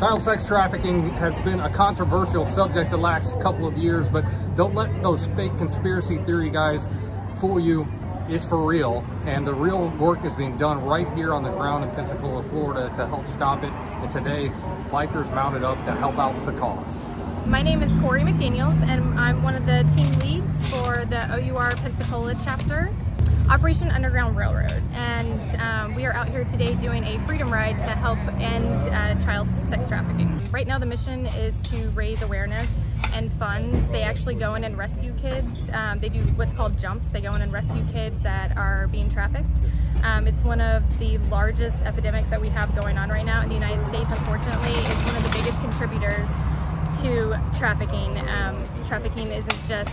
Child sex trafficking has been a controversial subject the last couple of years, but don't let those fake conspiracy theory guys fool you. It's for real, and the real work is being done right here on the ground in Pensacola, Florida to help stop it. And today, bikers mounted up to help out the cause. My name is Corey McDaniels, and I'm one of the team leads for the OUR Pensacola chapter. Operation Underground Railroad, and um, we are out here today doing a freedom ride to help end uh, child sex trafficking. Right now the mission is to raise awareness and funds. They actually go in and rescue kids. Um, they do what's called jumps. They go in and rescue kids that are being trafficked. Um, it's one of the largest epidemics that we have going on right now in the United States. Unfortunately, it's one of the biggest contributors to trafficking. Um, trafficking isn't just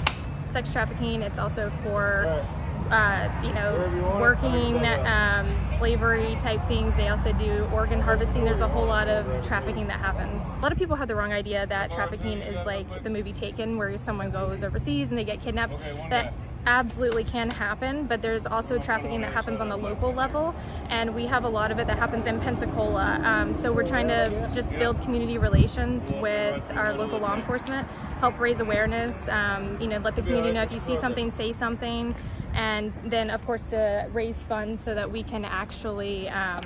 sex trafficking, it's also for uh, you know, working, um, slavery type things. They also do organ harvesting. There's a whole lot of trafficking that happens. A lot of people have the wrong idea that trafficking is like the movie Taken, where someone goes overseas and they get kidnapped. That absolutely can happen, but there's also trafficking that happens on the local level, and we have a lot of it that happens in Pensacola. Um, so we're trying to just build community relations with our local law enforcement, help raise awareness, um, you know, let the community know if you see something, say something, and then of course to raise funds so that we can actually um,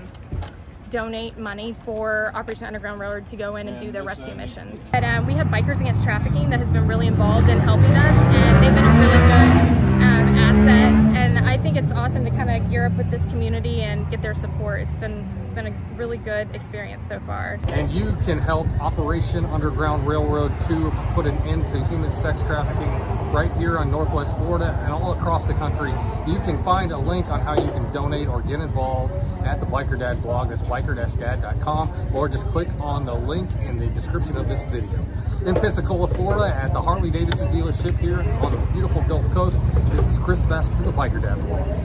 donate money for Operation Underground Railroad to go in and do their rescue missions. And um, we have Bikers Against Trafficking that has been really involved in helping us and they've been really good up with this community and get their support. It's been it's been a really good experience so far. And you can help Operation Underground Railroad to put an end to human sex trafficking right here on Northwest Florida and all across the country. You can find a link on how you can donate or get involved at the Biker Dad blog. That's biker-dad.com or just click on the link in the description of this video. In Pensacola, Florida at the Harley Davidson dealership here on the beautiful Gulf Coast, this is Chris Best for the Biker Dad blog.